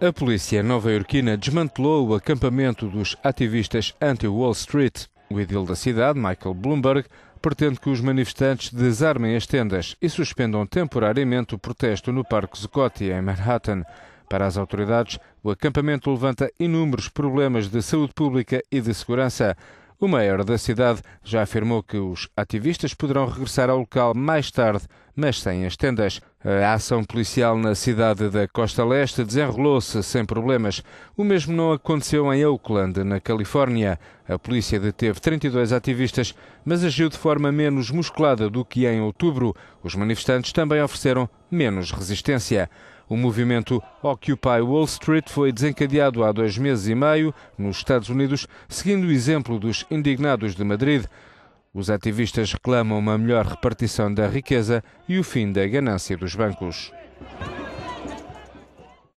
A polícia nova-iorquina desmantelou o acampamento dos ativistas anti-Wall Street. O edil da cidade, Michael Bloomberg, pretende que os manifestantes desarmem as tendas e suspendam temporariamente o protesto no Parque Zuccotti, em Manhattan. Para as autoridades, o acampamento levanta inúmeros problemas de saúde pública e de segurança. O mayor da cidade já afirmou que os ativistas poderão regressar ao local mais tarde, mas sem as tendas. A ação policial na cidade da Costa Leste desenrolou-se sem problemas. O mesmo não aconteceu em Oakland, na Califórnia. A polícia deteve 32 ativistas, mas agiu de forma menos musculada do que em outubro. Os manifestantes também ofereceram menos resistência. O movimento Occupy Wall Street foi desencadeado há dois meses e meio nos Estados Unidos, seguindo o exemplo dos indignados de Madrid. Os ativistas reclamam uma melhor repartição da riqueza e o fim da ganância dos bancos.